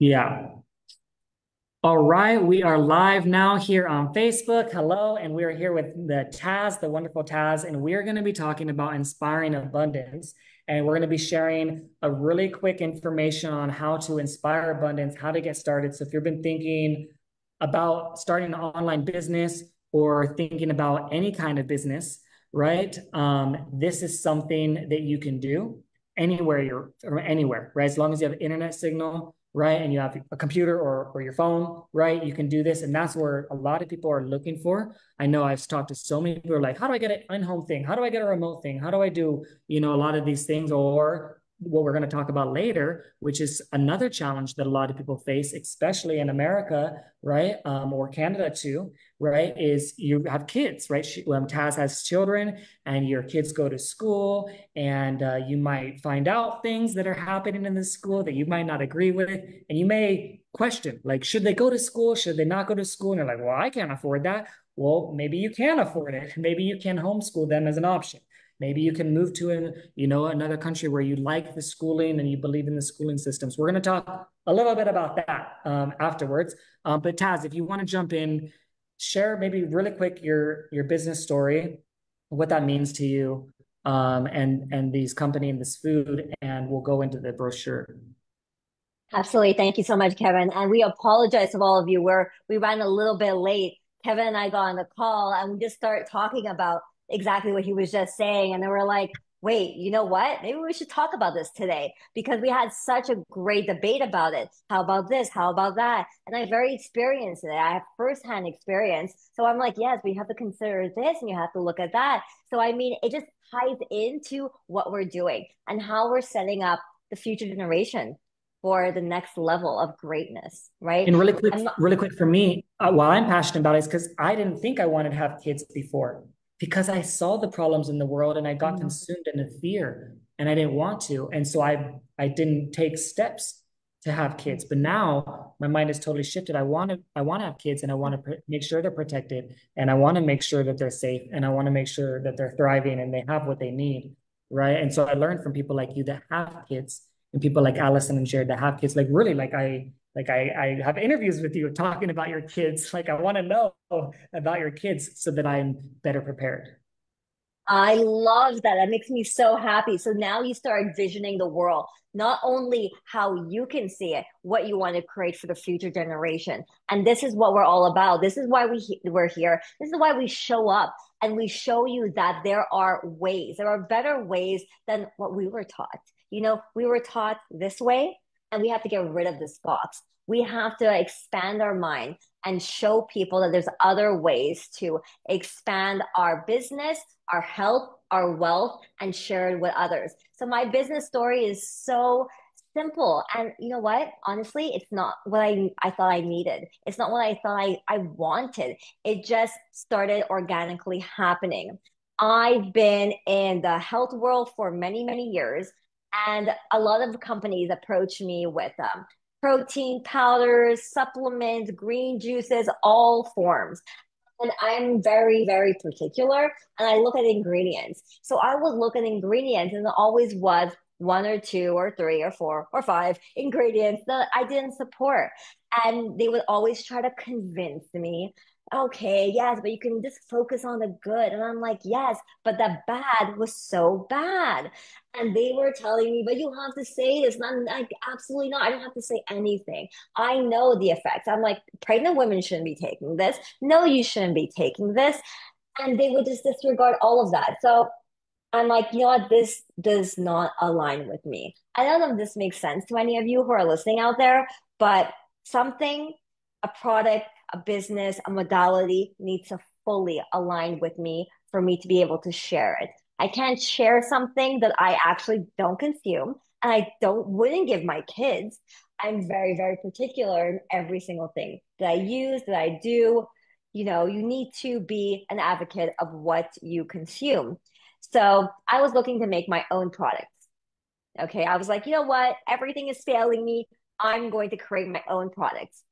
Yeah. All right, we are live now here on Facebook. Hello, and we are here with the Tas, the wonderful Tas, and we are going to be talking about inspiring abundance. And we're going to be sharing a really quick information on how to inspire abundance, how to get started. So if you've been thinking about starting an online business or thinking about any kind of business, right? Um, this is something that you can do anywhere you're anywhere, right? As long as you have internet signal, right? And you have a computer or, or your phone, right? You can do this. And that's where a lot of people are looking for. I know I've talked to so many people like, how do I get an in-home thing? How do I get a remote thing? How do I do, you know, a lot of these things? Or what we're going to talk about later, which is another challenge that a lot of people face, especially in America, right, um, or Canada too, right, is you have kids, right? She, um, Tas has children, and your kids go to school, and uh, you might find out things that are happening in the school that you might not agree with, and you may question, like, should they go to school? Should they not go to school? And you're like, well, I can't afford that. Well, maybe you can afford it. Maybe you can homeschool them as an option Maybe you can move to a, you know, another country where you like the schooling and you believe in the schooling systems. We're going to talk a little bit about that um, afterwards. Um, but Tas, if you want to jump in, share maybe really quick your your business story, what that means to you, um, and and these company and this food, and we'll go into the brochure. Absolutely. Thank you so much, Kevin. And we apologize to all of you where we ran a little bit late. Kevin and I got on the call and we just started talking about exactly what he was just saying. And then we're like, wait, you know what? Maybe we should talk about this today because we had such a great debate about it. How about this? How about that? And I'm very experienced it. I have firsthand experience. So I'm like, yes, we have to consider this and you have to look at that. So I mean, it just ties into what we're doing and how we're setting up the future generation for the next level of greatness, right? And really quick, not- really quick for me, uh, why I'm passionate about it is because I didn't think I wanted to have kids before because I saw the problems in the world and I got mm-hmm. consumed in the fear and I didn't want to. And so I I didn't take steps to have kids. But now my mind is totally shifted. I want to I want to have kids and I want to pr- make sure they're protected and I want to make sure that they're safe and I want to make sure that they're thriving and they have what they need, right? And so I learned from people like you that have kids and people like Allison and Jared that have kids. Like really, like I like I, I have interviews with you talking about your kids. Like i want to know about your kids so that i'm better prepared. I love that. That makes me so happy. So now you start envisioning the world. Not only how you can see it what you want to create for the future generation. And this is what we're all about. This is why we we're here. This is why we show up and we show you that there are ways. There are better ways than what we were taught. You know we were taught this way and we have to get rid of this box. We have to expand our mind and show people that there's other ways to expand our business, our health, our wealth, and share it with others. So my business story is so simple. And you know what? Honestly, it's not what I, I thought I needed. It's not what I thought I, I wanted. It just started organically happening. I've been in the health world for many, many years. And a lot of companies approach me with um, protein powders, supplements, green juices, all forms. And I'm very, very particular and I look at ingredients. So I would look at ingredients and it always was one or two or three or four or five ingredients that I didn't support. And they would always try to convince me okay, yes, but you can just focus on the good. And I'm like, yes, but the bad was so bad. And they were telling me, but you have to say this. And I'm like, absolutely not. I don't have to say anything. I know the effects. I'm like, pregnant women shouldn't be taking this. No, you shouldn't be taking this. And they would just disregard all of that. So I'm like, you know what? This does not align with me. I don't know if this makes sense to any of you who are listening out there, but something, a product, a business, a modality needs to fully align with me for me to be able to share it. I can't share something that I actually don't consume and I don't wouldn't give my kids. I'm very, very particular in every single thing that I use, that I do. You know, you need to be an advocate of what you consume. So I was looking to make my own products. Okay. I was like, you know what? Everything is failing me. I'm going to create my own products.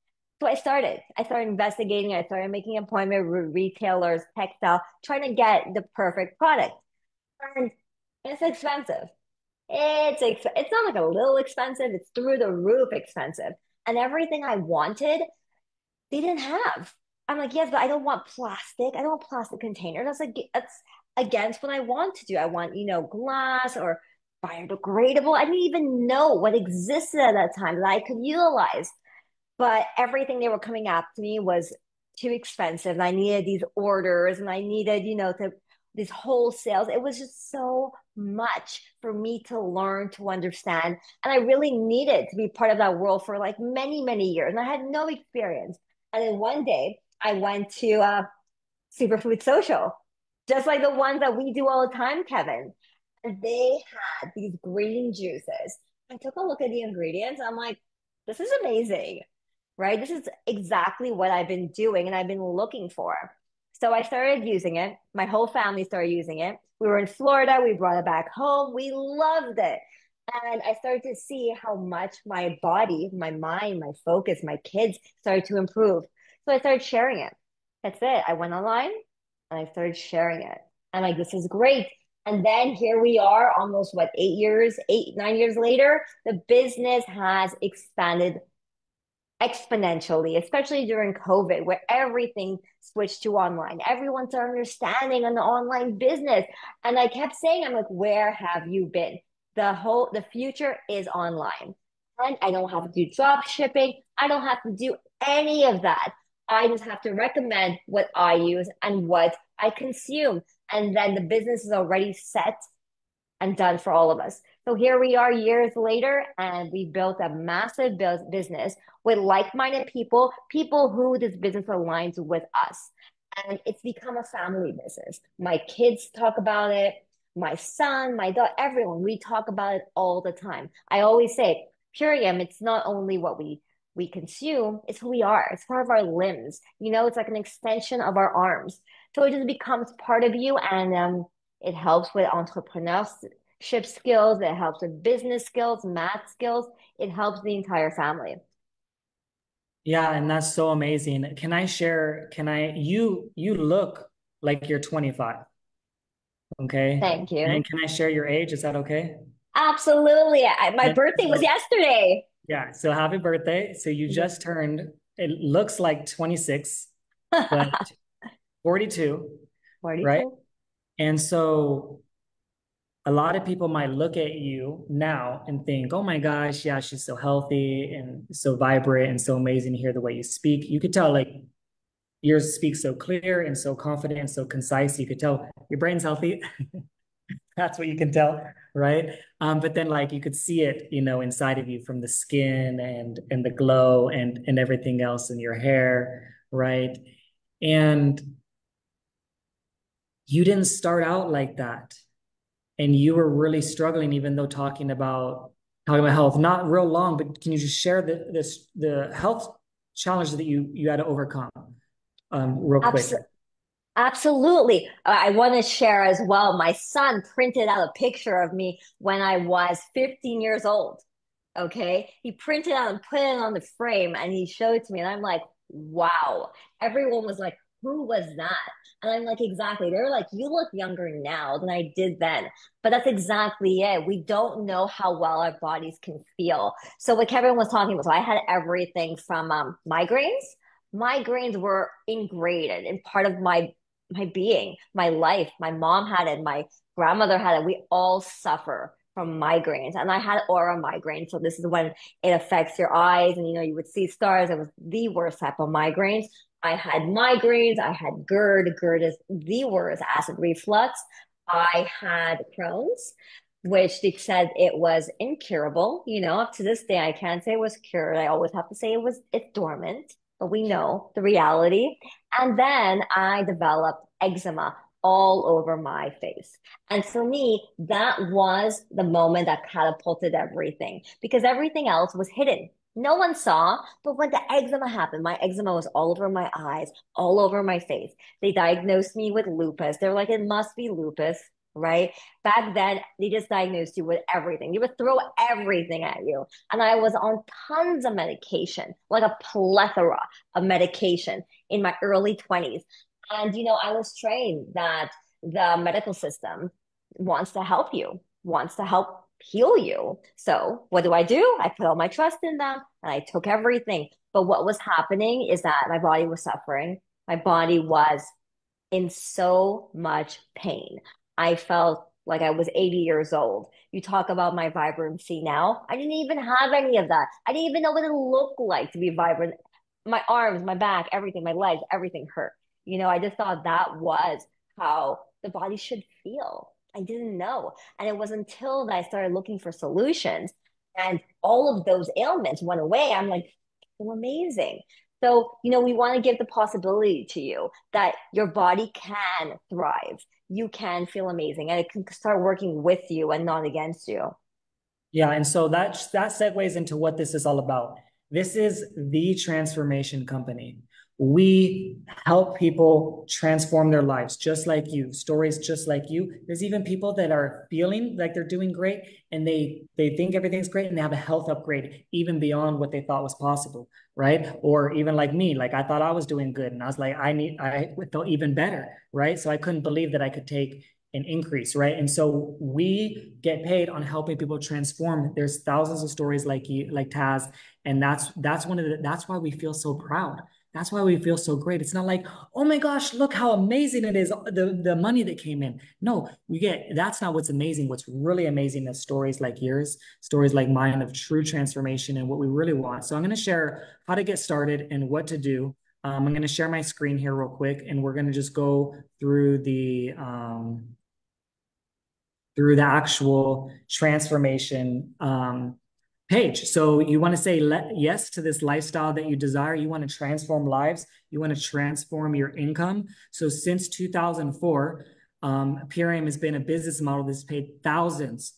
So I started. I started investigating. I started making appointment with retailers, textile, trying to get the perfect product. And it's expensive. It's ex- it's not like a little expensive. It's through the roof expensive. and everything I wanted, they didn't have. I'm like, yes, but I don't want plastic. I don't want plastic containers. That's like that's against what I want to do. I want, you know, glass or biodegradable. I didn't even know what existed at that time that I could utilize. But everything they were coming to me was too expensive. And I needed these orders and I needed, you know, to these wholesales. It was just so much for me to learn, to understand. And I really needed to be part of that world for like many, many years. And I had no experience. And then one day I went to uh, Superfood Social, just like the ones that we do all the time, Kevin. And they had these green juices. I took a look at the ingredients. I'm like, this is amazing, right? This is exactly what I've been doing and I've been looking for. So I started using it. My whole family started using it. We were in Florida. We brought it back home. We loved it. And I started to see how much my body, my mind, my focus, my kids started to improve. So I started sharing it. That's it. I went online and I started sharing it. And I'm like, this is great. And then here we are, almost what, eight years, eight, nine years later, the business has expanded exponentially, especially during COVID, where everything switched to online. Everyone's understanding an online business. And I kept saying, I'm like, where have you been? The whole the future is online. And I don't have to do drop shipping. I don't have to do any of that. I just have to recommend what I use and what I consume. And then the business is already set and done for all of us. So here we are years later, and we built a massive business with like minded people, people who this business aligns with us. And it's become a family business. My kids talk about it, my son, my daughter, everyone, we talk about it all the time. I always say, Purium, it's not only what we we consume, it's who we are. It's part of our limbs. You know, it's like an extension of our arms. So it just becomes part of you and um, it helps with entrepreneurship skills, it helps with business skills, math skills, it helps the entire family. Yeah, and that's so amazing. Can I share, can I you you look like you're 25. Okay. Thank you. And can I share your age? Is that okay? Absolutely. I, my and birthday was yesterday. Yeah. So happy birthday. So you just turned, it looks like 26, but 42. 42. Right. And so a lot of people might look at you now and think, oh my gosh, yeah, she's so healthy and so vibrant and so amazing to hear the way you speak. You could tell like yours speaks so clear and so confident and so concise. You could tell your brain's healthy. That's what you can tell, right? Um, but then like you could see it, you know, inside of you from the skin and and the glow and and everything else in your hair, right? And you didn't start out like that. And you were really struggling, even though talking about talking about health, not real long, but can you just share the this the health challenge that you you had to overcome um real quick? Absolutely. Absolutely. Uh, I want to share as well. My son printed out a picture of me when I was 15 years old. Okay. He printed out and put it on the frame and he showed it to me. And I'm like, wow. Everyone was like, who was that? And I'm like, exactly. They're like, you look younger now than I did then. But that's exactly it. We don't know how well our bodies can feel. So what Kevin was talking about, so I had everything from um, migraines. Migraines were ingrained in part of my my being, my life. My mom had it, my grandmother had it. We all suffer from migraines. And I had aura migraine. So this is when it affects your eyes and you know you would see stars. It was the worst type of migraines. I had migraines, I had GERD. GERD is the worst acid reflux. I had Crohn's, which they said it was incurable. You know, up to this day, I can't say it was cured. I always have to say it was it's dormant but we know the reality. And then I developed eczema all over my face. And for me, that was the moment that catapulted everything because everything else was hidden. No one saw, but when the eczema happened, my eczema was all over my eyes, all over my face. They diagnosed me with lupus. They're like, it must be lupus right? Back then, they just diagnosed you with everything. You would throw everything at you. And I was on tons of medication, like a plethora of medication in my early 20s. And, you know, I was trained that the medical system wants to help you, wants to help heal you. So what do I do? I put all my trust in them and I took everything. But what was happening is that my body was suffering. My body was in so much pain. I felt like I was 80 years old. You talk about my vibrancy now. I didn't even have any of that. I didn't even know what it looked like to be vibrant. My arms, my back, everything, my legs, everything hurt. You know, I just thought that was how the body should feel. I didn't know. And it was until that I started looking for solutions and all of those ailments went away. I'm like, feel amazing. So, you know, we want to give the possibility to you that your body can thrive. You can feel amazing and it can start working with you and not against you. Yeah. And so that, that segues into what this is all about. This is the transformation company we help people transform their lives just like you stories just like you. There's even people that are feeling like they're doing great and they they think everything's great and they have a health upgrade even beyond what they thought was possible right? Or even like me like i thought i was doing good and i was like i need i felt even better right? So i couldn't believe that i could take an increase right? And so we get paid on helping people transform. There's thousands of stories like you like tas and that's that's one of the that's why we feel so proud that's why we feel so great. It's not like, oh my gosh, look how amazing it is, the, the money that came in. No, we get that's not what's amazing. What's really amazing is stories like yours, stories like mine of true transformation and what we really want. So I'm going to share how to get started and what to do. Um, I'm going to share my screen here real quick, and we're going to just go through the um, through the actual transformation um, page. So you want to say yes to this lifestyle that you desire. You want to transform lives. You want to transform your income. So since 2004, um, Purium has been a business model that's paid thousands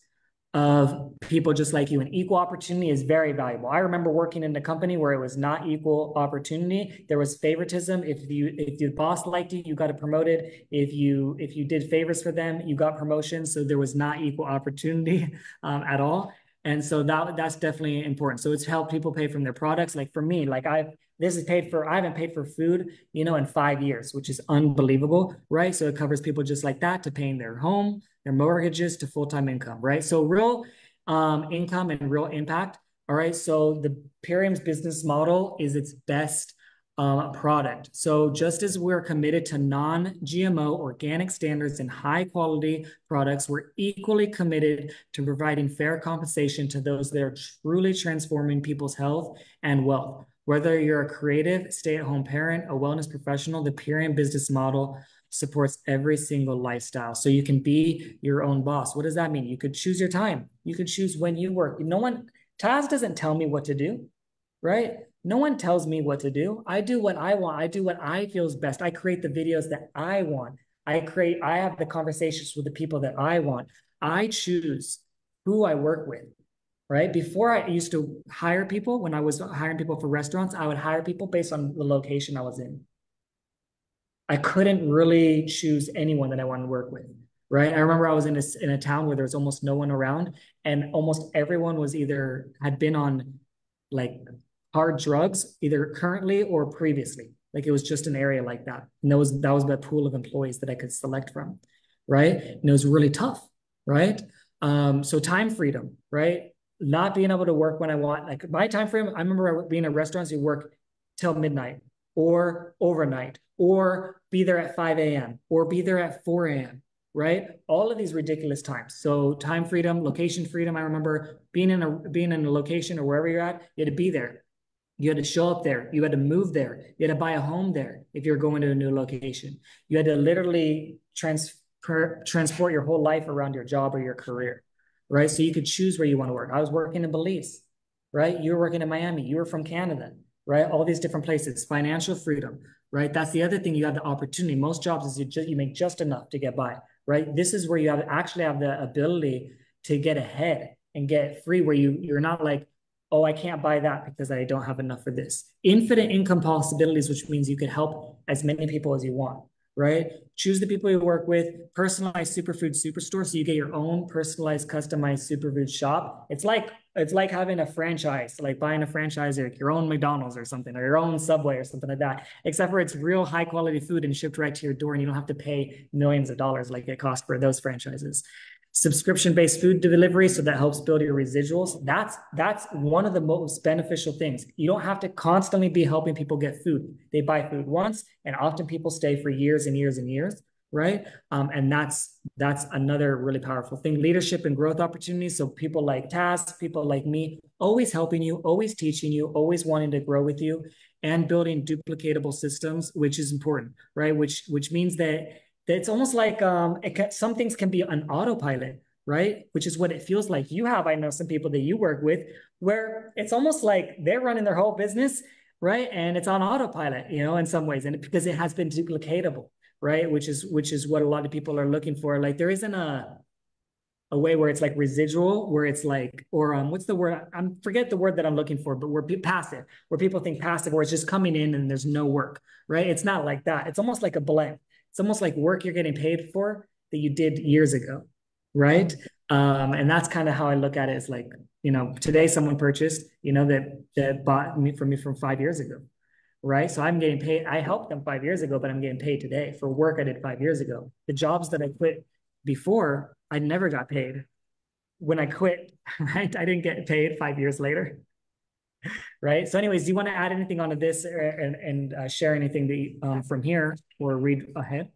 of people just like you. And equal opportunity is very valuable. I remember working in a company where it was not equal opportunity. There was favoritism. If you if your boss liked you, you got promoted. If you if you did favors for them, you got promotions. So there was not equal opportunity um, at all. And so that that's definitely important. So it's helped people pay from their products. Like for me, like I've this is paid for, I haven't paid for food, you know, in five years, which is unbelievable, right? So it covers people just like that to paying their home, their mortgages to full-time income, right? So real um, income and real impact. All right. So the Purium's business model is its best um, product. So just as we're committed to non-GMO organic standards and high quality products, we're equally committed to providing fair compensation to those that are truly transforming people's health and wealth. Whether you're a creative stay-at-home parent, a wellness professional, the Purium business model supports every single lifestyle. So you can be your own boss. What does that mean? You could choose your time. You could choose when you work. No one, Tas doesn't tell me what to do, right? No one tells me what to do. I do what I want. I do what I feel is best. I create the videos that I want. I create, I have the conversations with the people that I want. I choose who I work with, right? Before I used to hire people, when I was hiring people for restaurants, I would hire people based on the location I was in. I couldn't really choose anyone that I wanted to work with, right? I remember I was in a, in a town where there was almost no one around and almost everyone was either had been on like hard drugs, either currently or previously. Like it was just an area like that. And that was that was the pool of employees that I could select from. Right. And it was really tough. Right. Um, so time freedom, right? Not being able to work when I want. Like my time frame, I remember being at restaurants, you work till midnight or overnight, or be there at 5 a.m. or be there at 4 a.m right? All of these ridiculous times. So time freedom, location freedom. I remember being in a being in a location or wherever you're at, you had to be there. You had to show up there. You had to move there. You had to buy a home there if you're going to a new location. You had to literally transfer, transport your whole life around your job or your career, right? So you could choose where you want to work. I was working in Belize, right? You were working in Miami. You were from Canada, right? All these different places. Financial freedom, right? That's the other thing. You have the opportunity. Most jobs is you just you make just enough to get by, right? This is where you have actually have the ability to get ahead and get free, where you you're not like oh, I can't buy that because I don't have enough for this. Infinite income possibilities, which means you can help as many people as you want, right? Choose the people you work with, personalized superfood superstore. So you get your own personalized, customized superfood shop. It's like it's like having a franchise, like buying a franchise or your own McDonald's or something, or your own Subway or something like that. Except for it's real high quality food and shipped right to your door, and you don't have to pay millions of dollars like it costs for those franchises. Subscription-based food delivery, so that helps build your residuals. That's that's one of the most beneficial things. You don't have to constantly be helping people get food. They buy food once, and often people stay for years and years and years, right? Um, and that's that's another really powerful thing. Leadership and growth opportunities. So people like Tas, people like me, always helping you, always teaching you, always wanting to grow with you, and building duplicatable systems, which is important, right? Which which means that it's almost like um, can, some things can be an autopilot, right? Which is what it feels like. You have, I know some people that you work with where it's almost like they're running their whole business, right? And it's on autopilot, you know, in some ways, and because it has been duplicatable, right? Which is which is what a lot of people are looking for. Like there isn't a a way where it's like residual, where it's like, or um, what's the word? I am forget the word that I'm looking for, but we're passive, where people think passive, where it's just coming in and there's no work, right? It's not like that. It's almost like a blend it's almost like work you're getting paid for that you did years ago right? Um, and that's kind of how i look at it. It's like you know today someone purchased you know that that bought me from me from five years ago right? So i'm getting paid i helped them five years ago but i'm getting paid today for work i did five years ago. The jobs that i quit before i never got paid. When i quit right i didn't get paid five years later right? So, anyways, do you want to add anything onto this and, and uh, share anything that um, from here or read ahead?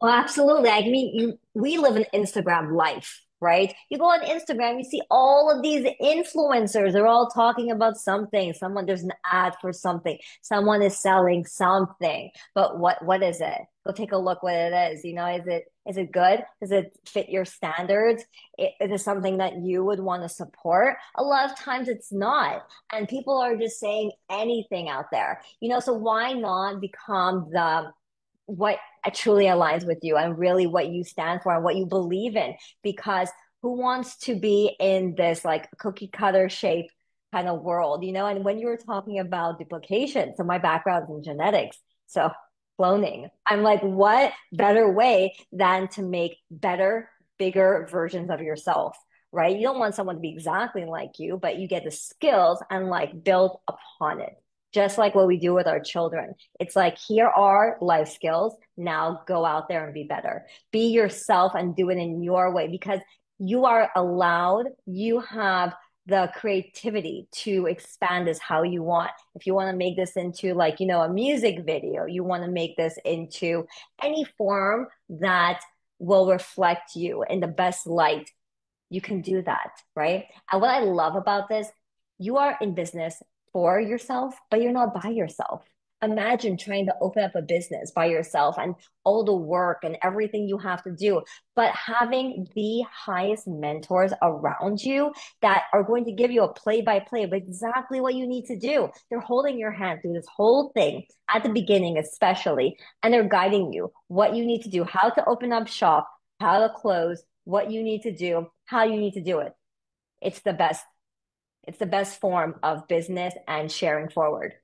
Well, absolutely. I mean, you, we live an Instagram life, right? You go on Instagram, you see all of these influencers. They're all talking about something. Someone there's an ad for something. Someone is selling something. But what what is it? Go take a look what it is. You know, is it is it good? Does it fit your standards? Is it something that you would want to support? A lot of times it's not. And people are just saying anything out there. You know, so why not become the what truly aligns with you and really what you stand for and what you believe in? Because who wants to be in this like cookie cutter shape kind of world, you know? And when you were talking about duplication, so my background is in genetics. So cloning. I'm like, what better way than to make better, bigger versions of yourself? Right? You don't want someone to be exactly like you, but you get the skills and like build upon it. Just like what we do with our children. It's like, here are life skills. Now go out there and be better. Be yourself and do it in your way because you are allowed, you have the creativity to expand this how you want. If you want to make this into like, you know, a music video, you want to make this into any form that will reflect you in the best light, you can do that, right? And what I love about this, you are in business for yourself, but you're not by yourself imagine trying to open up a business by yourself and all the work and everything you have to do, but having the highest mentors around you that are going to give you a play by play of exactly what you need to do. They're holding your hand through this whole thing at the beginning, especially, and they're guiding you what you need to do, how to open up shop, how to close, what you need to do, how you need to do it. It's the best. It's the best form of business and sharing forward.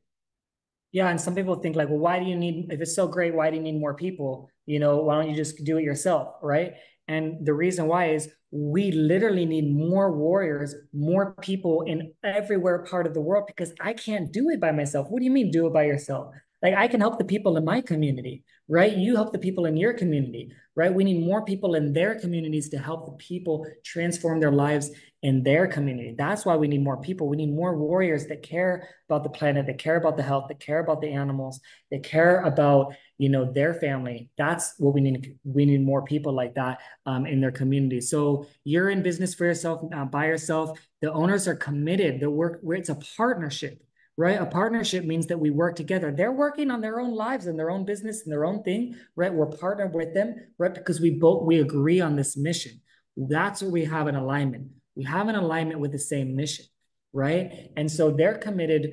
Yeah, and some people think like, well, why do you need if it's so great, why do you need more people? You know, why don't you just do it yourself, right? And the reason why is we literally need more warriors, more people in everywhere part of the world because I can't do it by myself. What do you mean do it by yourself? Like I can help the people in my community, right? You help the people in your community, right? We need more people in their communities to help the people transform their lives in their community. That's why we need more people. We need more warriors that care about the planet, that care about the health, that care about the animals, that care about you know their family. That's what we need. We need more people like that um, in their community. So you're in business for yourself, uh, by yourself. The owners are committed. The work. It's a partnership right? A partnership means that we work together. They're working on their own lives and their own business and their own thing, right? We're partnered with them, right? Because we both we agree on this mission. That's where we have an alignment. We have an alignment with the same mission, right? And so they're committed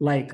like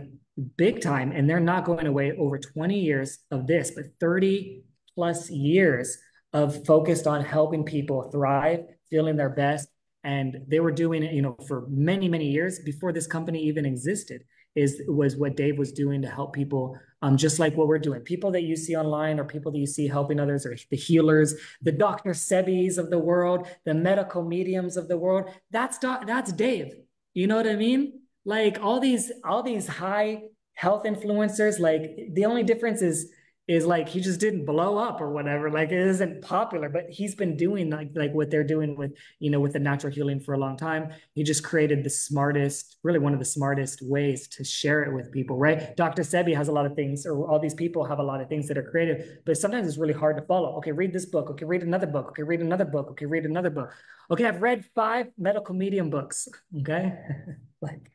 big time, and they're not going away over 20 years of this, but 30 plus years of focused on helping people thrive, feeling their best, and they were doing it you know for many many years before this company even existed is was what dave was doing to help people um, just like what we're doing. People that you see online or people that you see helping others or the healers the dr Sebi's of the world the medical mediums of the world that's that's dave. You know what i mean? Like all these all these high health influencers like the only difference is is like he just didn't blow up or whatever. Like it isn't popular, but he's been doing like like what they're doing with you know with the natural healing for a long time. He just created the smartest, really one of the smartest ways to share it with people, right? Dr. Sebi has a lot of things, or all these people have a lot of things that are creative, but sometimes it's really hard to follow. Okay, read this book. Okay, read another book. Okay, read another book. Okay, read another book. Okay, I've read five medical medium books. Okay, like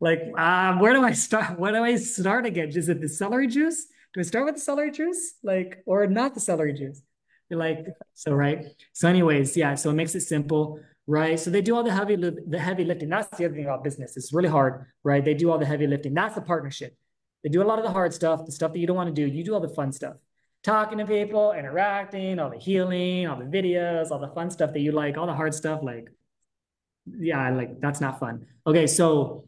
like um, where do I start? Where do I start again? Is it the celery juice? Do I start with the celery juice? Like, or not the celery juice? You're like, so right. So, anyways, yeah. So it makes it simple, right? So they do all the heavy the heavy lifting. That's the other thing about business. It's really hard, right? They do all the heavy lifting. That's the partnership. They do a lot of the hard stuff, the stuff that you don't want to do. You do all the fun stuff. Talking to people, interacting, all the healing, all the videos, all the fun stuff that you like, all the hard stuff, like, yeah, like that's not fun. Okay, so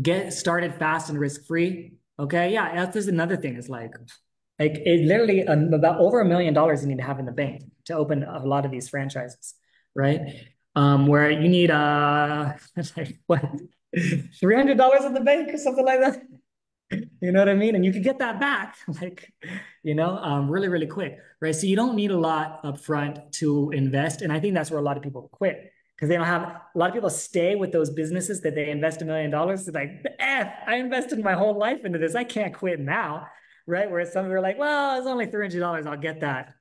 get started fast and risk free Okay, yeah, that's another thing. Is like, like it literally um, about over a million dollars you need to have in the bank to open a lot of these franchises, right? Um, where you need uh, like what, three hundred dollars in the bank or something like that. You know what I mean? And you can get that back, like, you know, um, really, really quick, right? So you don't need a lot up front to invest, and I think that's where a lot of people quit because they don't have a lot of people stay with those businesses that they invest a million dollars. It's like, eh, I invested my whole life into this. I can't quit now. Right. Whereas some of you are like, well, it's only $300. I'll get that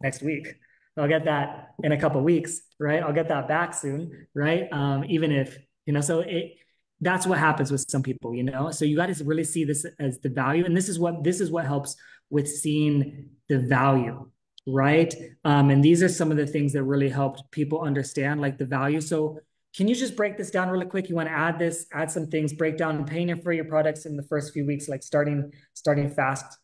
next week. I'll get that in a couple weeks. Right. I'll get that back soon. Right. Um, even if, you know, so it, that's what happens with some people, you know? So you got to really see this as the value. And this is what, this is what helps with seeing the value right? Um, and these are some of the things that really helped people understand like the value. So can you just break this down really quick? You want to add this, add some things, break down paying for your products in the first few weeks, like starting starting fast.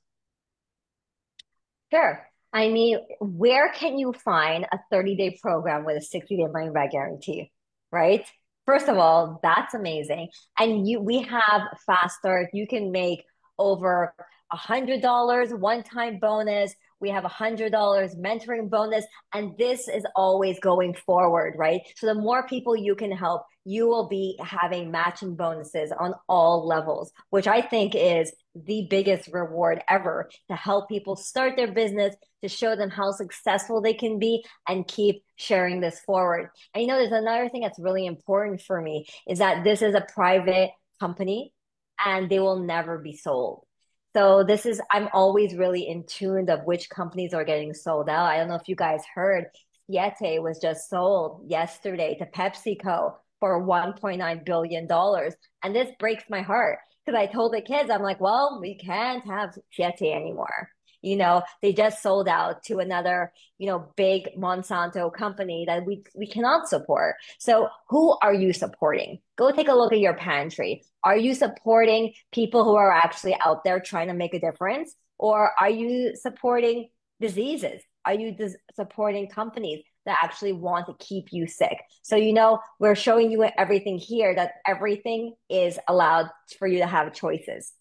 Sure. I mean, where can you find a 30-day program with a 60-day money back guarantee, right? First of all, that's amazing. And you we have fast start. You can make over a hundred dollars one-time bonus we have a $100 mentoring bonus. And this is always going forward, right? So the more people you can help, you will be having matching bonuses on all levels, which I think is the biggest reward ever to help people start their business, to show them how successful they can be and keep sharing this forward. And you know, there's another thing that's really important for me is that this is a private company and they will never be sold. So this is I'm always really in tune of which companies are getting sold out. I don't know if you guys heard Siete was just sold yesterday to PepsiCo for 1.9 billion dollars. And this breaks my heart because I told the kids, I'm like, well, we can't have Siete anymore. You know, they just sold out to another, you know, big Monsanto company that we we cannot support. So who are you supporting? Go take a look at your pantry. Are you supporting people who are actually out there trying to make a difference? Or are you supporting diseases? Are you dis- supporting companies that actually want to keep you sick? So, you know, we're showing you everything here that everything is allowed for you to have choices.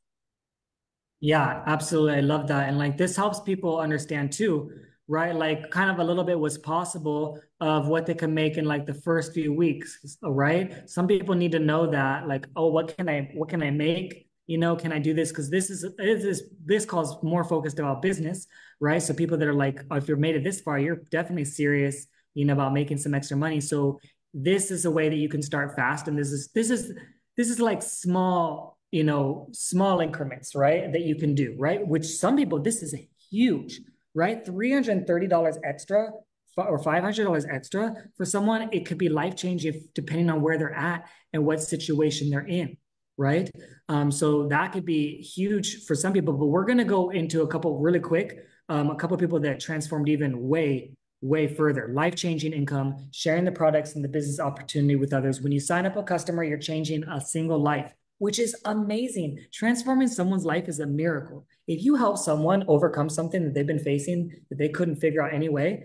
Yeah, absolutely. I love that. And like this helps people understand too, right? Like kind of a little bit what's possible of what they can make in like the first few weeks, right? Some people need to know that, like, oh, what can I what can I make? You know, can I do this? Because this is this is this calls more focused about business, right? So people that are like, oh, if you're made it this far, you're definitely serious, you know, about making some extra money. So this is a way that you can start fast. And this is this is this is like small you know, small increments, right? That you can do, right? Which some people, this is huge, right? $330 extra or $500 extra for someone, it could be life changing depending on where they're at and what situation they're in, right? Um, so that could be huge for some people, but we're going to go into a couple really quick, um, a couple people that transformed even way, way further. Life changing income, sharing the products and the business opportunity with others. When you sign up a customer, you're changing a single life which is amazing. Transforming someone's life is a miracle. If you help someone overcome something that they've been facing that they couldn't figure out anyway,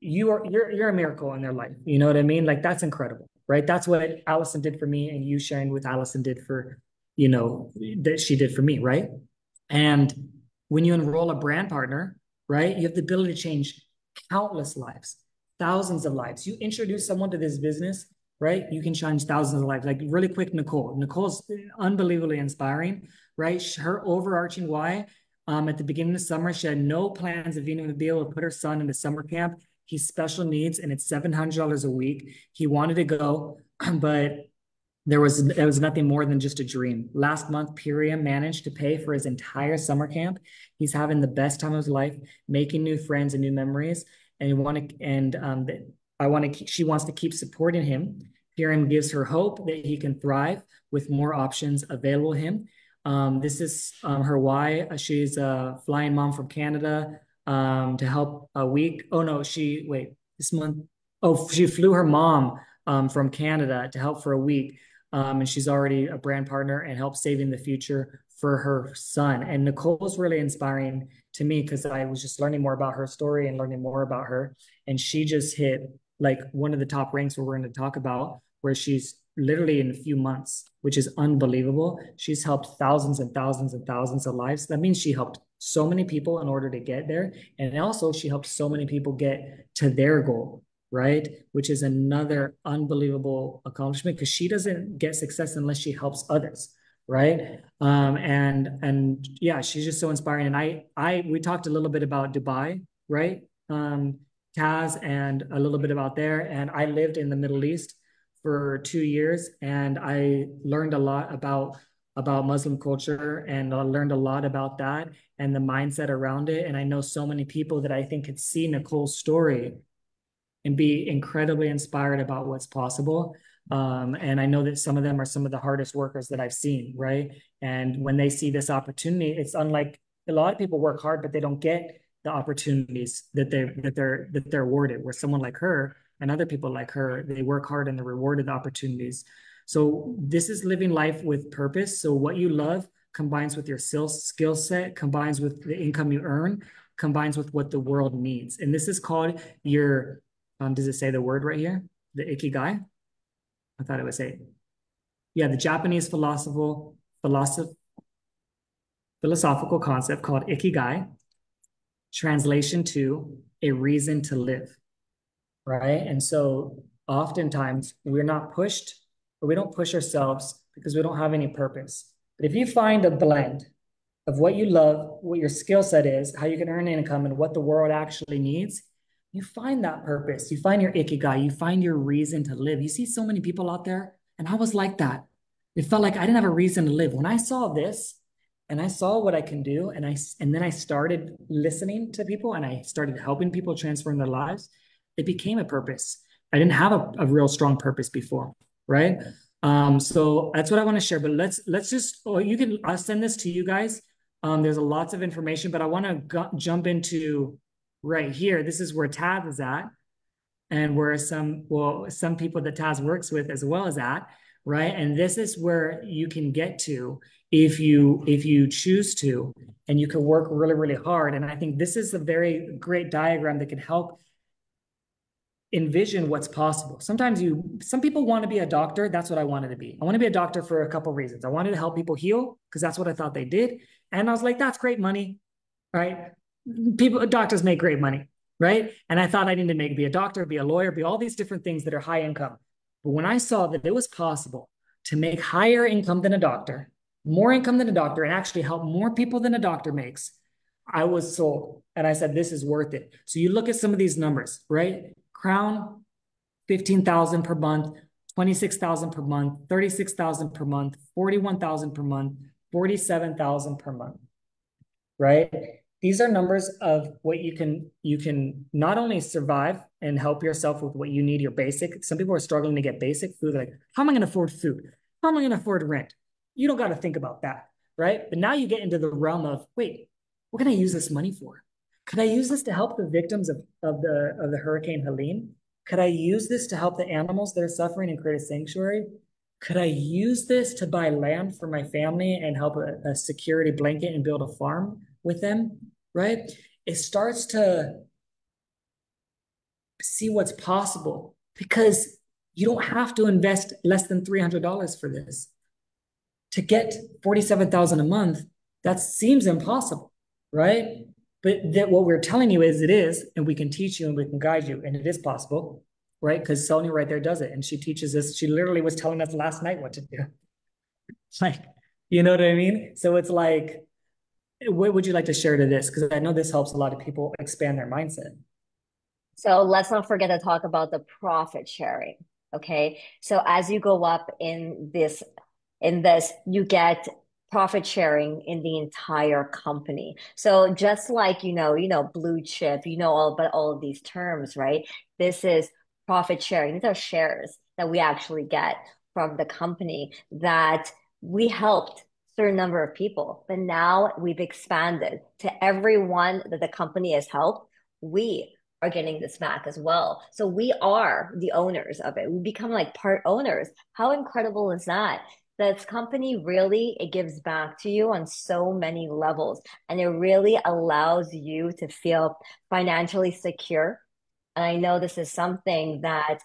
you are you're you're a miracle in their life. You know what I mean? Like that's incredible, right? That's what Allison did for me, and you sharing with Allison did for, you know, that she did for me, right? And when you enroll a brand partner, right, you have the ability to change countless lives, thousands of lives. You introduce someone to this business right? You can change thousands of lives. Like really quick, Nicole. Nicole's unbelievably inspiring, right? Her overarching why Um, at the beginning of the summer, she had no plans of even be able to put her son into summer camp. He's special needs and it's $700 a week. He wanted to go, but there was there was nothing more than just a dream. Last month, Purium managed to pay for his entire summer camp. He's having the best time of his life, making new friends and new memories. And he want to, and um, I want to. She wants to keep supporting him. Purium gives her hope that he can thrive with more options available him. Um, this is um, her why. She's a flying mom from Canada um, to help a week. Oh no, she wait this month. Oh, she flew her mom um, from Canada to help for a week um, and she's already a brand partner and helps saving the future for her son. And Nicole's really inspiring to me because I was just learning more about her story and learning more about her. And she just hit like one of the top ranks we're going to talk about, where she's literally in a few months, which is unbelievable. She's helped thousands and thousands and thousands of lives. That means she helped so many people in order to get there. And also, she helped so many people get to their goal right? Which is another unbelievable accomplishment because she doesn't get success unless she helps others, right? Um, and and yeah, she's just so inspiring. And I I we talked a little bit about Dubai, right? Um, Tas and a little bit about there. And I lived in the Middle East for two years, and I learned a lot about about Muslim culture and I learned a lot about that and the mindset around it. And I know so many people that I think could see Nicole's story and be incredibly inspired about what's possible. Um, and I know that some of them are some of the hardest workers that I've seen, right? And when they see this opportunity, it's unlike a lot of people work hard, but they don't get the opportunities that they that they're that they're awarded. Where someone like her and other people like her, they work hard and they're rewarded the opportunities. So this is living life with purpose. So what you love combines with your skill set, combines with the income you earn, combines with what the world needs. And this is called your um, does it say the word right here? The ikigai? I thought it would say, yeah, the Japanese philosophical, philosoph philosophical concept called ikigai, translation to a reason to live, right? And so oftentimes we're not pushed or we don't push ourselves because we don't have any purpose. But if you find a blend of what you love, what your skill set is, how you can earn income, and what the world actually needs, you find that purpose. You find your ikigai. You find your reason to live. You see so many people out there, and I was like that. It felt like I didn't have a reason to live. When I saw this, and I saw what I can do, and I and then I started listening to people, and I started helping people transform their lives. It became a purpose. I didn't have a, a real strong purpose before, right? Um, so that's what I want to share. But let's let's just. Oh, you can. I'll send this to you guys. Um, there's a lots of information, but I want to jump into right here, this is where Tas is at, and where some well, some people that Tas works with as well as at, right? And this is where you can get to if you if you choose to, and you can work really, really hard. And I think this is a very great diagram that can help envision what's possible. Sometimes you, some people want to be a doctor. That's what I wanted to be. I want to be a doctor for a couple reasons. I wanted to help people heal because that's what I thought they did. And I was like, that's great money, right? people doctors make great money right and i thought i needed to make be a doctor be a lawyer be all these different things that are high income but when i saw that it was possible to make higher income than a doctor more income than a doctor and actually help more people than a doctor makes i was sold. And i said this is worth it. So you look at some of these numbers right? Crown 15000 per month 26000 per month 36000 per month 41000 per month 47000 per month right these are numbers of what you can you can not only survive and help yourself with what you need your basic some people are struggling to get basic food like how am i going to afford food? How am i going to afford rent? You don't got to think about that right? But now you get into the realm of wait what can i use this money for? Could i use this to help the victims of, of the of the hurricane helene? Could i use this to help the animals that are suffering and create a sanctuary? Could i use this to buy land for my family and help a, a security blanket and build a farm with them right? It starts to see what's possible because you don't have to invest less than $300 for this. To get 47,000 a month, that seems impossible, right? But that what we're telling you is it is, and we can teach you and we can guide you, and it is possible, right? Because Sonia right there does it, and she teaches us. She literally was telling us last night what to do. Like, you know what I mean? So it's like what would you like to share to this? Because I know this helps a lot of people expand their mindset. So let's not forget to talk about the profit sharing. Okay. So as you go up in this, in this, you get profit sharing in the entire company. So just like, you know, you know, blue chip, you know, all about all of these terms, right? This is profit sharing. These are shares that we actually get from the company that we helped certain number of people, but now we've expanded to everyone that the company has helped. We are getting this back as well. So we are the owners of it. We become like part owners. How incredible is that? This company really it gives back to you on so many levels and it really allows you to feel financially secure. And I know this is something that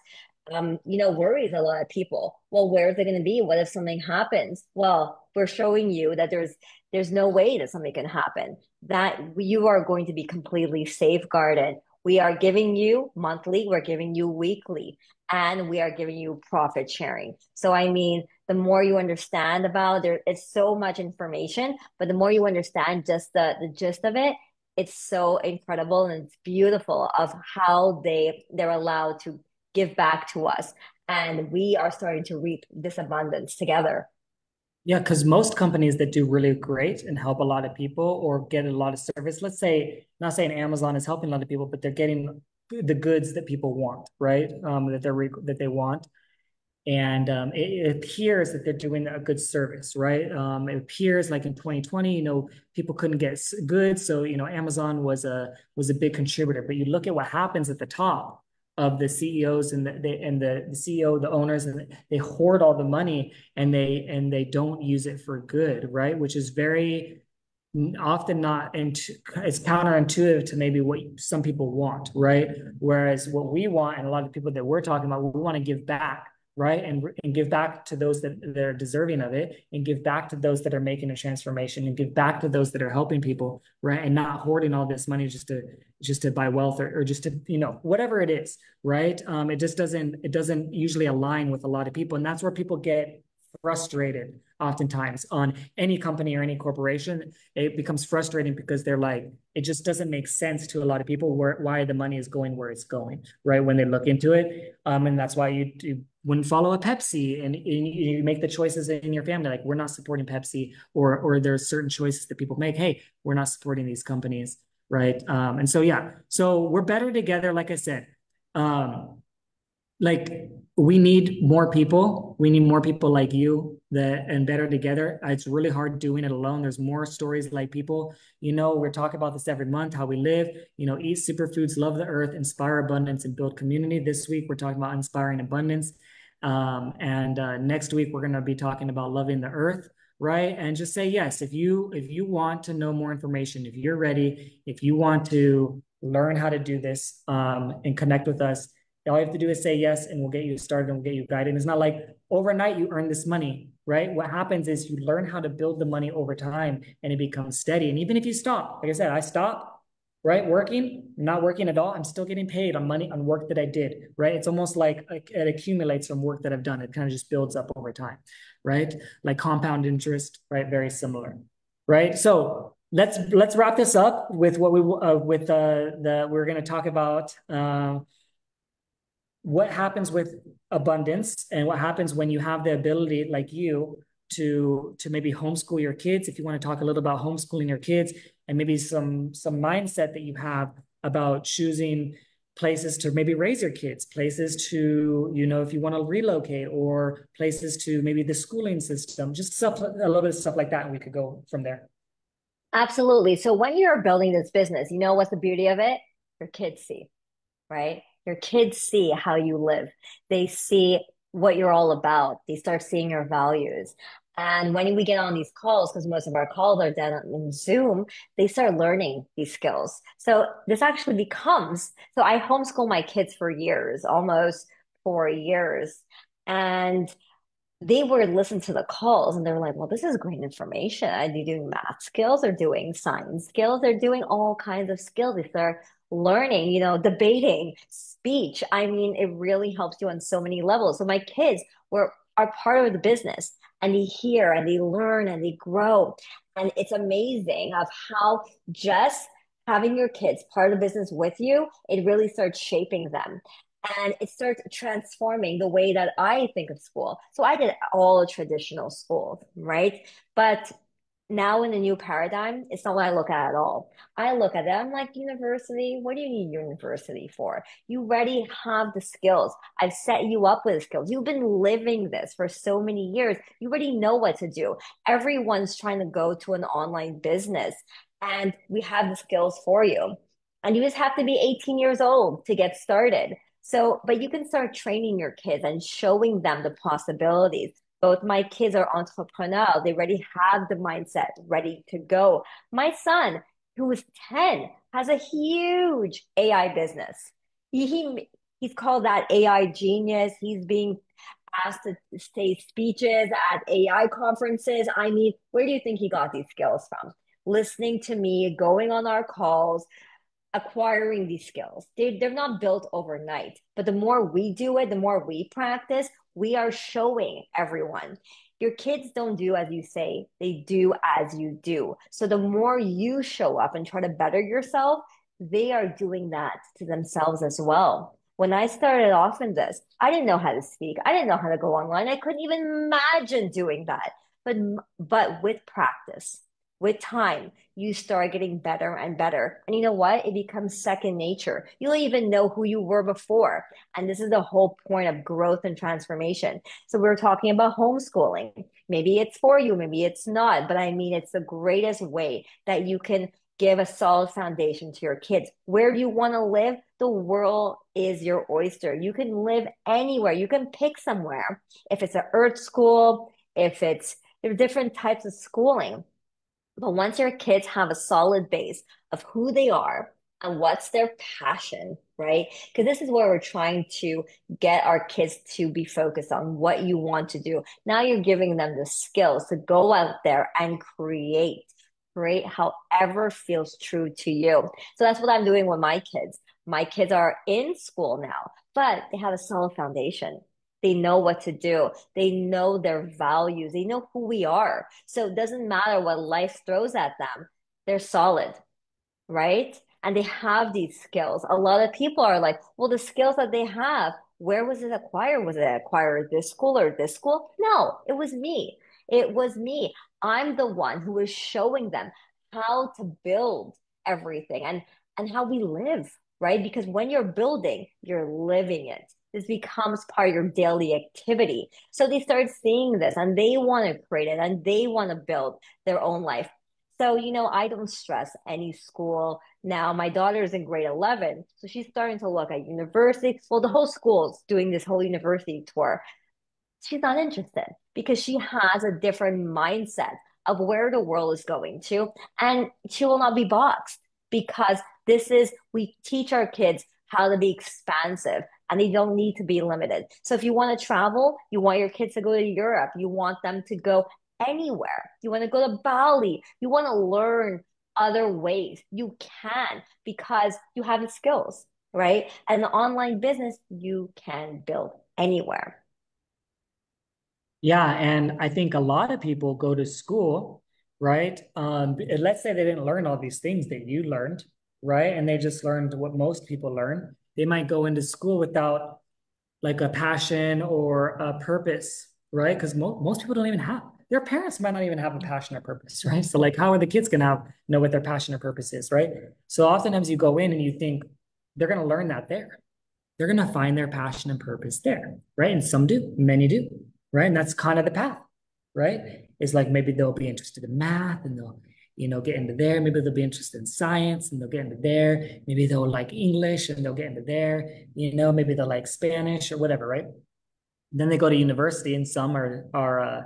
um, you know, worries a lot of people. Well, where is it going to be? What if something happens? Well, we're showing you that there's there's no way that something can happen. That you are going to be completely safeguarded. We are giving you monthly, we're giving you weekly, and we are giving you profit sharing. So I mean, the more you understand about there, it's so much information, but the more you understand just the the gist of it, it's so incredible and it's beautiful of how they they're allowed to give back to us. And we are starting to reap this abundance together. Yeah, because most companies that do really great and help a lot of people or get a lot of service, let's say, not saying Amazon is helping a lot of people, but they're getting the goods that people want, right? Um, that they're that they want, and um, it, it, appears that they're doing a good service, right? Um, it appears like in 2020, you know, people couldn't get goods, so you know, Amazon was a was a big contributor. But you look at what happens at the top, of the CEOs and the they, and the, CEO, the owners, and they hoard all the money and they and they don't use it for good, right? Which is very often not into it's counterintuitive to maybe what some people want, right? Whereas what we want and a lot of people that we're talking about, we want to give back right? And and give back to those that, that are deserving of it and give back to those that are making a transformation and give back to those that are helping people right? And not hoarding all this money just to just to buy wealth or, or just to you know whatever it is right? Um it just doesn't it doesn't usually align with a lot of people and that's where people get frustrated oftentimes on any company or any corporation. It becomes frustrating because they're like it just doesn't make sense to a lot of people where why the money is going where it's going right when they look into it. Um and that's why you, you wouldn't follow a Pepsi and, and, you make the choices in your family like we're not supporting Pepsi or or there's certain choices that people make hey we're not supporting these companies right? Um and so yeah so we're better together like I said. Um like we need more people. We need more people like you that and better together. It's really hard doing it alone. There's more stories like people. You know we're talking about this every month how we live. You know eat superfoods love the earth inspire abundance and build community. This week we're talking about inspiring abundance um, and uh, next week we're going to be talking about loving the earth right and just say yes if you if you want to know more information if you're ready if you want to learn how to do this um, and connect with us all you have to do is say yes, and we'll get you started and we'll get you guided. It's not like overnight you earn this money, right? What happens is you learn how to build the money over time and it becomes steady. And even if you stop, like I said, I stop, right? Working, not working at all. I'm still getting paid on money on work that I did, right? It's almost like it accumulates from work that I've done. It kind of just builds up over time, right? Like compound interest, right? Very similar, right? So let's let's wrap this up with what we uh, with uh, the we're going to talk about. Uh, what happens with abundance and what happens when you have the ability like you to to maybe homeschool your kids if you want to talk a little about homeschooling your kids and maybe some some mindset that you have about choosing places to maybe raise your kids places to you know if you want to relocate or places to maybe the schooling system just stuff a little bit of stuff like that and we could go from there absolutely so when you're building this business you know what's the beauty of it your kids see right your kids see how you live. They see what you're all about. They start seeing your values. And when we get on these calls, because most of our calls are done on Zoom, they start learning these skills. So this actually becomes so I homeschool my kids for years, almost four years. And they would listen to the calls and they were like, well, this is great information. Are they doing math skills? They're doing science skills. They're doing all kinds of skills. They're learning, you know, debating, speech. I mean, it really helps you on so many levels. So my kids were are part of the business and they hear and they learn and they grow. And it's amazing of how just having your kids part of the business with you, it really starts shaping them and it starts transforming the way that I think of school. So I did all traditional schools, right? But now in the new paradigm, it's not what I look at at all. I look at it, I'm like, university, what do you need university for? You already have the skills. I've set you up with skills. You've been living this for so many years. You already know what to do. Everyone's trying to go to an online business, and we have the skills for you. And you just have to be 18 years old to get started. So, but you can start training your kids and showing them the possibilities. Both my kids are entrepreneurs. They already have the mindset ready to go. My son, who is 10, has a huge AI business. He, he he's called that AI genius. He's being asked to say speeches at AI conferences. I mean, where do you think he got these skills from? Listening to me, going on our calls, acquiring these skills. They, they're not built overnight, but the more we do it, the more we practice, we are showing everyone. Your kids don't do as you say, they do as you do. So the more you show up and try to better yourself, they are doing that to themselves as well. When I started off in this, I didn't know how to speak. I didn't know how to go online. I couldn't even imagine doing that. But but with practice, with time, you start getting better and better. And you know what? It becomes second nature. You don't even know who you were before. And this is the whole point of growth and transformation. So we're talking about homeschooling. Maybe it's for you, maybe it's not. But I mean, it's the greatest way that you can give a solid foundation to your kids. Where do you want to live? The world is your oyster. You can live anywhere. You can pick somewhere. If it's an earth school, if it's there are different types of schooling but once your kids have a solid base of who they are and what's their passion, right? Because this is where we're trying to get our kids to be focused on what you want to do. Now you're giving them the skills to go out there and create, create however feels true to you. So that's what I'm doing with my kids. My kids are in school now, but they have a solid foundation. They know what to do. They know their values. They know who we are. So it doesn't matter what life throws at them. They're solid, right? And they have these skills. A lot of people are like, well, the skills that they have, where was it acquired? Was it acquired this school or this school? No, it was me. It was me. I'm the one who is showing them how to build everything and and how we live, right? Because when you're building, you're living it this becomes part of your daily activity. So they start seeing this and they want to create it and they want to build their own life. So, you know, I don't stress any school. Now, my daughter is in grade 11. So she's starting to look at university. Well, the whole school's doing this whole university tour. She's not interested because she has a different mindset of where the world is going to. And she will not be boxed because this is, we teach our kids how to be expansive, and they don't need to be limited. So if you want to travel, you want your kids to go to Europe, you want them to go anywhere. You want to go to Bali, you want to learn other ways. You can because you have the skills, right? And the online business you can build anywhere. Yeah, and I think a lot of people go to school, right? Um, let's say they didn't learn all these things that you learned, right? And they just learned what most people learn they might go into school without like a passion or a purpose, right? Because mo- most people don't even have their parents might not even have a passion or purpose, right? So like, how are the kids gonna have know what their passion or purpose is, right? So oftentimes you go in and you think they're gonna learn that there. They're gonna find their passion and purpose there, right? And some do, many do, right? And that's kind of the path, right? It's like maybe they'll be interested in math and they'll you know, get into there. Maybe they'll be interested in science and they'll get into there. Maybe they'll like English and they'll get into there. You know, maybe they'll like Spanish or whatever, right? Then they go to university and some are are uh,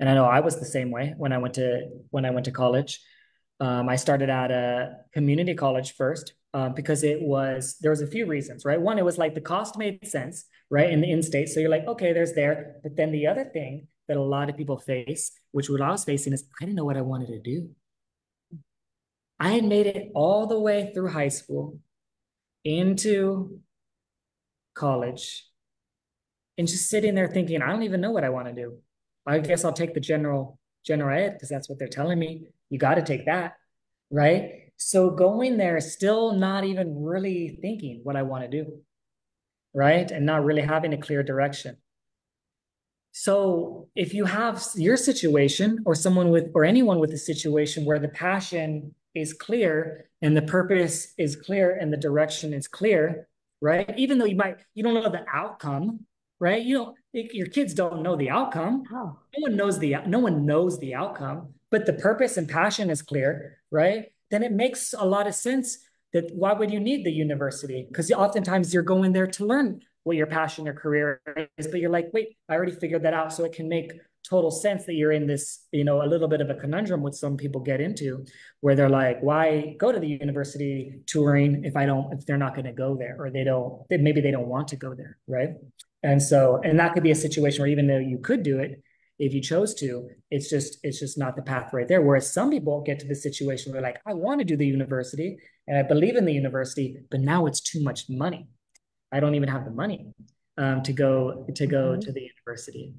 and I know I was the same way when I went to when I went to college. Um, I started at a community college first um, because it was there was a few reasons, right? One, it was like the cost made sense, right, in the in-state. So you're like, okay, there's there. But then the other thing that a lot of people face, which what I was facing is I didn't know what I wanted to do. I had made it all the way through high school into college and just sitting there thinking, I don't even know what I want to do. I guess I'll take the general general ed because that's what they're telling me. You got to take that, right? So going there, still not even really thinking what I want to do, right? And not really having a clear direction. So if you have your situation or someone with or anyone with a situation where the passion is clear and the purpose is clear and the direction is clear, right? Even though you might you don't know the outcome, right? You don't your kids don't know the outcome. Oh. No one knows the no one knows the outcome, but the purpose and passion is clear, right? Then it makes a lot of sense that why would you need the university? Because oftentimes you're going there to learn what your passion your career is, but you're like, wait, I already figured that out. So it can make total sense that you're in this, you know, a little bit of a conundrum which some people get into where they're like, why go to the university touring if I don't, if they're not going to go there or they don't, they, maybe they don't want to go there. Right. And so, and that could be a situation where even though you could do it, if you chose to, it's just, it's just not the path right there. Whereas some people get to the situation where like, I want to do the university and I believe in the university, but now it's too much money. I don't even have the money um, to go to go mm-hmm. to the university,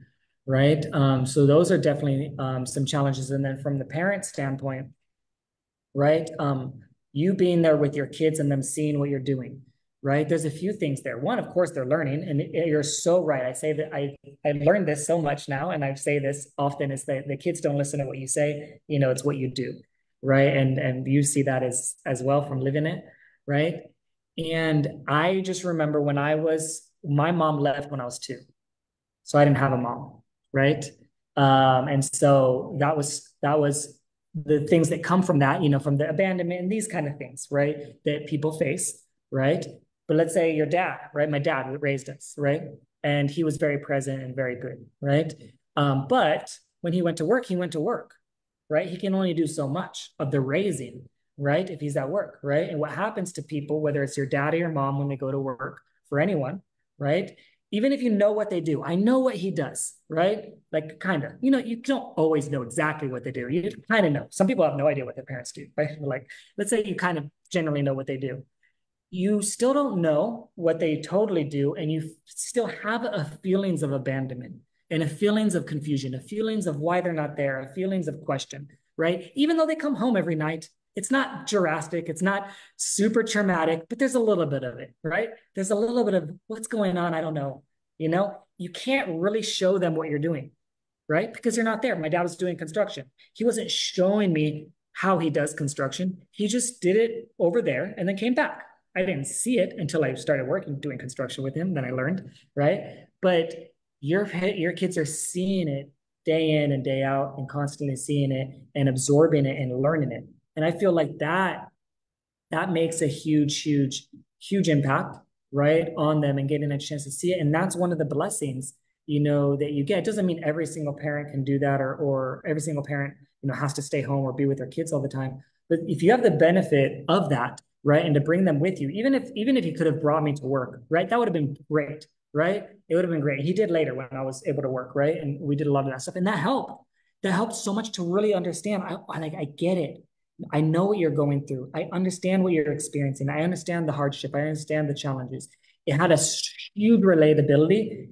right? Um, so those are definitely um, some challenges. And then from the parent standpoint, right? Um, you being there with your kids and them seeing what you're doing, right? There's a few things there. One, of course, they're learning, and you're so right. I say that I I learned this so much now, and I say this often: is that the kids don't listen to what you say. You know, it's what you do, right? And and you see that as as well from living it, right? And I just remember when I was, my mom left when I was two. So I didn't have a mom, right? Um, and so that was, that was the things that come from that, you know, from the abandonment and these kind of things, right? That people face, right? But let's say your dad, right? My dad raised us, right? And he was very present and very good, right? Um, but when he went to work, he went to work, right? He can only do so much of the raising right? If he's at work, right? And what happens to people, whether it's your daddy or your mom when they go to work, for anyone, right? Even if you know what they do, I know what he does, right? Like kind of, you know, you don't always know exactly what they do. You kind of know. Some people have no idea what their parents do, right? Like, let's say you kind of generally know what they do. You still don't know what they totally do, and you still have a feelings of abandonment and a feelings of confusion, a feelings of why they're not there, a feelings of question, right? Even though they come home every night it's not drastic, it's not super traumatic, but there's a little bit of it, right? There's a little bit of what's going on, I don't know. You know, you can't really show them what you're doing, right? Because you're not there. My dad was doing construction. He wasn't showing me how he does construction. He just did it over there and then came back. I didn't see it until I started working doing construction with him. Then I learned, right? But your your kids are seeing it day in and day out and constantly seeing it and absorbing it and learning it. And I feel like that that makes a huge, huge, huge impact, right, on them and getting a chance to see it. And that's one of the blessings, you know, that you get. It doesn't mean every single parent can do that or or every single parent, you know, has to stay home or be with their kids all the time. But if you have the benefit of that, right, and to bring them with you, even if even if he could have brought me to work, right, that would have been great, right? It would have been great. He did later when I was able to work, right, and we did a lot of that stuff, and that helped. That helped so much to really understand. I, I like I get it I know what you're going through. I understand what you're experiencing. I understand the hardship. I understand the challenges. It had a huge relatability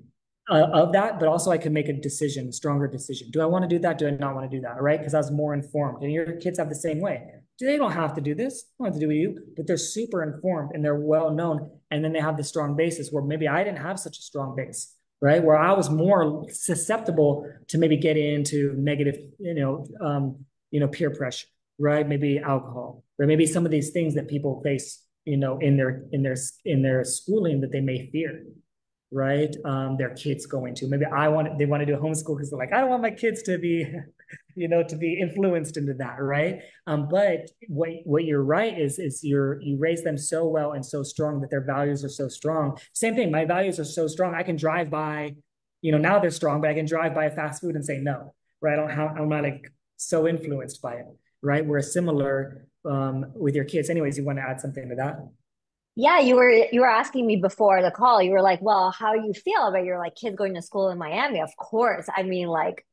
uh, of that, but also I could make a decision, a stronger decision. Do I want to do that? Do I not want to do that? Right? Because I was more informed. And your kids have the same way. They don't have to do this. They don't have to do you, but they're super informed and they're well known. And then they have the strong basis where maybe I didn't have such a strong base, right? Where I was more susceptible to maybe get into negative, you know, um, you know, peer pressure right? Maybe alcohol, or maybe some of these things that people face, you know, in their in their in their schooling that they may fear, right? Um, their kids going to. Maybe I want they want to do homeschool because they're like, I don't want my kids to be, you know, to be influenced into that, right? Um, but what what you're right is is you're you raise them so well and so strong that their values are so strong. Same thing, my values are so strong. I can drive by, you know, now they're strong, but I can drive by a fast food and say no, right? I don't have I'm not like so influenced by it right? We're similar um, with your kids. Anyways, you want to add something to that? Yeah, you were you were asking me before the call. You were like, "Well, how you feel about your like kids going to school in Miami?" Of course, I mean, like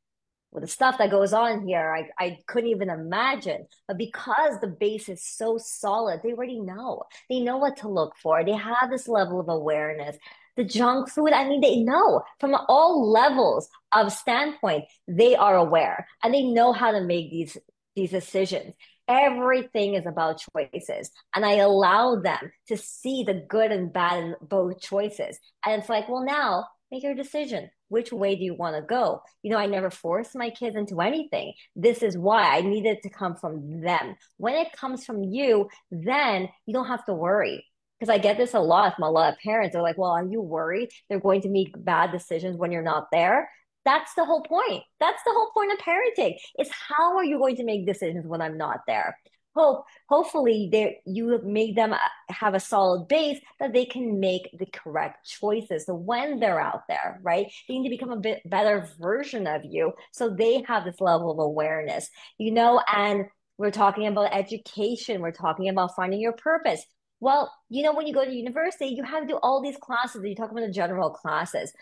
with the stuff that goes on here, I I couldn't even imagine. But because the base is so solid, they already know. They know what to look for. They have this level of awareness the junk food. I mean, they know from all levels of standpoint, they are aware and they know how to make these these decisions. Everything is about choices. And I allow them to see the good and bad in both choices. And it's like, well, now make your decision. Which way do you want to go? You know, I never forced my kids into anything. This is why I needed to come from them. When it comes from you, then you don't have to worry. Because I get this a lot from a lot of parents. They're like, well, are you worried they're going to make bad decisions when you're not there? That's the whole point. That's the whole point of parenting. Is how are you going to make decisions when I'm not there? hope hopefully you make them uh, have a solid base that they can make the correct choices so when they're out there right they need to become a bit better version of you so they have this level of awareness you know and we're talking about education we're talking about finding your purpose well you know when you go to university you have to do all these classes you talk about the general classes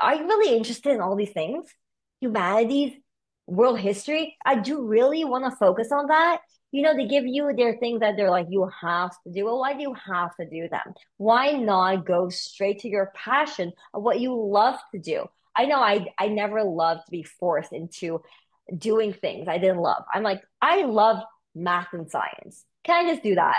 are you really interested in all these things humanities world history i do really want to focus on that you know, they give you their things that they're like, you have to do. Well, why do you have to do them? Why not go straight to your passion of what you love to do? I know I I never loved to be forced into doing things I didn't love. I'm like, I love math and science. Can I just do that?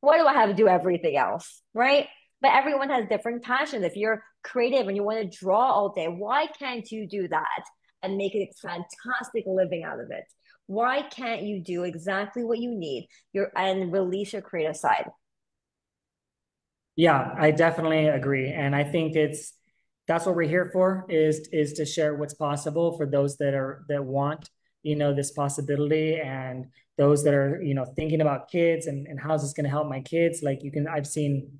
Why do I have to do everything else? Right? But everyone has different passions. If you're creative and you want to draw all day, why can't you do that and make a fantastic living out of it? Why can't you do exactly what you need your and release your creative side? Yeah, I definitely agree. And I think it's that's what we're here for is is to share what's possible for those that are that want, you know, this possibility and those that are, you know, thinking about kids and, and how's this gonna help my kids. Like you can I've seen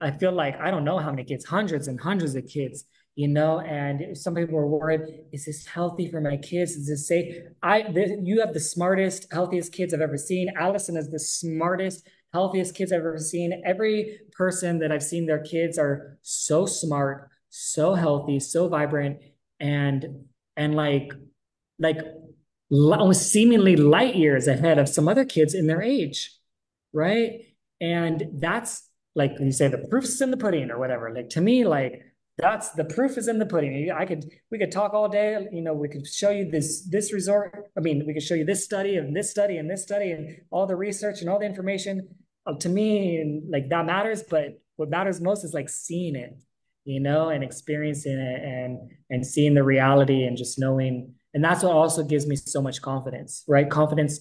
I feel like I don't know how many kids, hundreds and hundreds of kids you know and some people are worried is this healthy for my kids? Is this safe? I this, you have the smartest healthiest kids i've ever seen. Allison is the smartest healthiest kids i've ever seen. Every person that i've seen their kids are so smart so healthy so vibrant and and like like seemingly light years ahead of some other kids in their age right? And that's like you say the proof's in the pudding or whatever like to me like that's the proof is in the pudding. I could we could talk all day. You know, we could show you this this resort. I mean, we could show you this study and this study and this study and all the research and all the information. Uh, to me, like that matters. But what matters most is like seeing it, you know, and experiencing it and and seeing the reality and just knowing. And that's what also gives me so much confidence, right? Confidence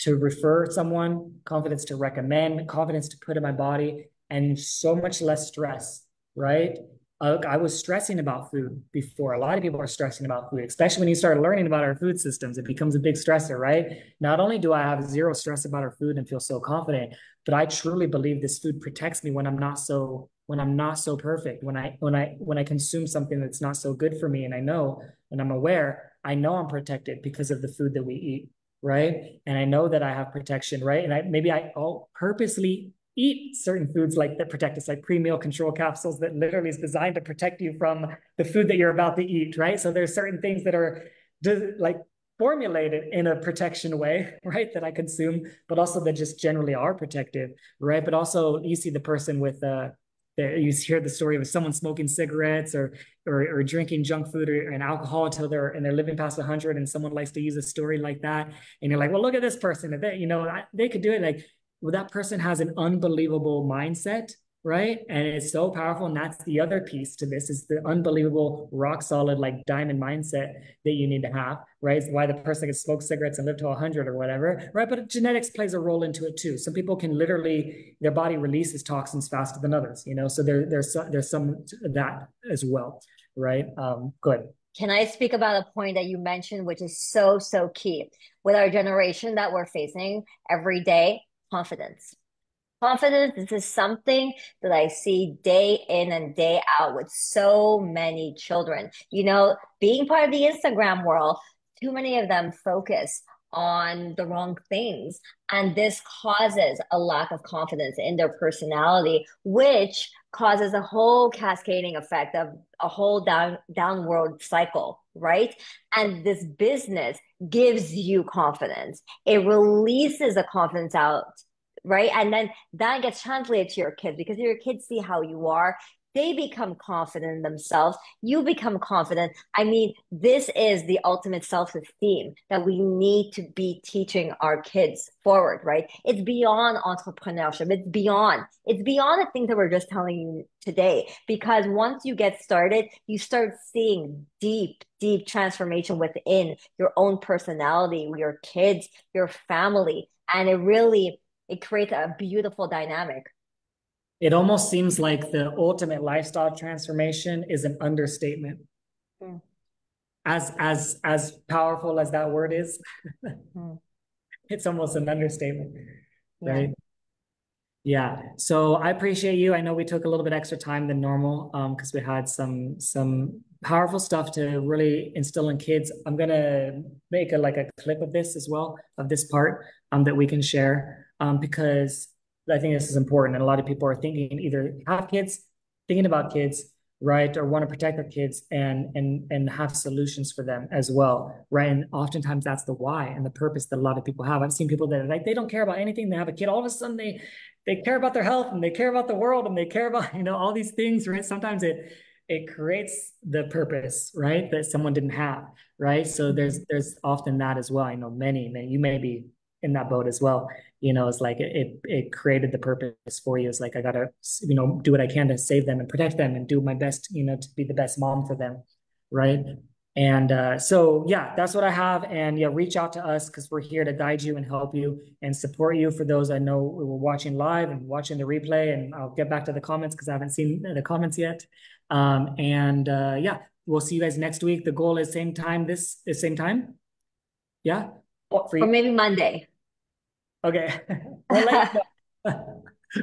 to refer someone, confidence to recommend, confidence to put in my body, and so much less stress, right? I was stressing about food before. A lot of people are stressing about food, especially when you start learning about our food systems. It becomes a big stressor, right? Not only do I have zero stress about our food and feel so confident, but I truly believe this food protects me when I'm not so when I'm not so perfect. When I when I when I consume something that's not so good for me, and I know and I'm aware, I know I'm protected because of the food that we eat, right? And I know that I have protection, right? And I maybe I all purposely eat certain foods like that protect us, like pre-meal control capsules that literally is designed to protect you from the food that you're about to eat, right? So there's certain things that are like formulated in a protection way, right? That I consume, but also that just generally are protective, right? But also you see the person with uh you hear the story of someone smoking cigarettes or or, or drinking junk food or, and alcohol until they're and they're living past 100 and someone likes to use a story like that. And you're like well look at this person. They you know they could do it. Like well, that person has an unbelievable mindset, right? And it's so powerful. And that's the other piece to this is the unbelievable, rock solid, like diamond mindset that you need to have, right? It's why the person can smoke cigarettes and live to 100 or whatever, right? But genetics plays a role into it too. Some people can literally, their body releases toxins faster than others, you know? So there, there's, there's some that as well, right? Um, good. Can I speak about a point that you mentioned, which is so, so key with our generation that we're facing every day? confidence. Confidence this is something that I see day in and day out with so many children. You know, being part of the Instagram world, too many of them focus on the wrong things. And this causes a lack of confidence in their personality, which causes a whole cascading effect of a whole down downward cycle, right? And this business gives you confidence. It releases a confidence out right? And then that gets translated to your kids because your kids see how you are. they become confident in themselves. You become confident. I mean, this is the ultimate self esteem that we need to be teaching our kids forward, right? It's beyond entrepreneurship. It's beyond, it's beyond the things that we're just telling you today. Because once you get started, you start seeing deep, deep transformation within your own personality, your kids, your family. And it really, it creates a beautiful dynamic it almost seems like the ultimate lifestyle transformation is an understatement. Mm. As as as powerful as that word is, mm. it's almost an understatement, yeah. right? Yeah. So I appreciate you. I know we took a little bit extra time than normal um because we had some some powerful stuff to really instill in kids. I'm gonna make a like a clip of this as well of this part um that we can share um because I think this is important. And a lot of people are thinking either have kids, thinking about kids, right, or want to protect their kids and and and have solutions for them as well, right? And oftentimes that's the why and the purpose that a lot of people have. I've seen people that like they don't care about anything. They have a kid, all of a sudden they they care about their health and they care about the world and they care about you know all these things, right? Sometimes it it creates the purpose right that someone didn't have right so there's there's often that as well i know many many you may be in that boat as well you know it's like it it created the purpose for you. It's like i gotta you know do what i can to save them and protect them and do my best you know to be the best mom for them right? And uh, so yeah that's what i have. And yeah reach out to us because we're here to guide you and help you and support you. For those i know who were watching live and watching the replay and i'll get back to the comments because i haven't seen the comments yet. Um, and uh, yeah we'll see you guys next week. The goal is same time this is same time? Yeah? Or, or maybe monday Okay. we'll, let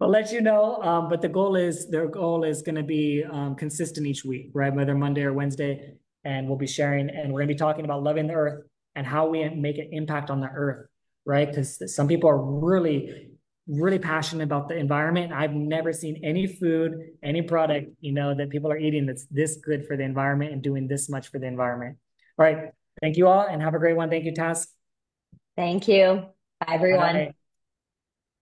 we'll let you know. Um, but the goal is their goal is going to be um, consistent each week, right? Whether Monday or Wednesday. And we'll be sharing and we're going to be talking about loving the earth and how we make an impact on the earth, right? Because some people are really, really passionate about the environment. I've never seen any food, any product, you know, that people are eating that's this good for the environment and doing this much for the environment. All right. Thank you all and have a great one. Thank you, Tas. Thank you. Bye, everyone. Bye.